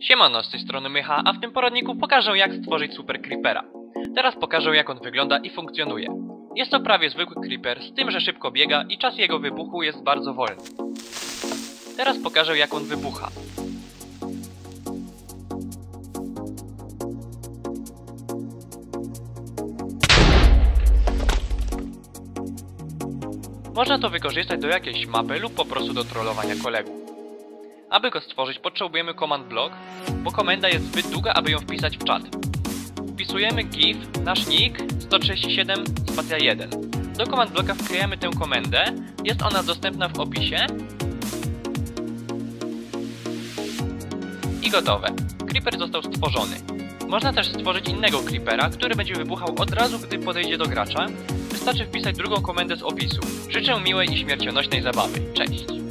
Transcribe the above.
Siemano, z tej strony Mycha, a w tym poradniku pokażę jak stworzyć Super Creepera. Teraz pokażę jak on wygląda i funkcjonuje. Jest to prawie zwykły Creeper, z tym, że szybko biega i czas jego wybuchu jest bardzo wolny. Teraz pokażę jak on wybucha. Można to wykorzystać do jakiejś mapy lub po prostu do trollowania kolegów. Aby go stworzyć potrzebujemy command block, bo komenda jest zbyt długa, aby ją wpisać w czat. Wpisujemy gif, nasz nick 137 spacja 1. Do command blocka wklejamy tę komendę, jest ona dostępna w opisie. I gotowe. Creeper został stworzony. Można też stworzyć innego creepera, który będzie wybuchał od razu, gdy podejdzie do gracza. Wystarczy wpisać drugą komendę z opisu. Życzę miłej i śmiercionośnej zabawy. Cześć!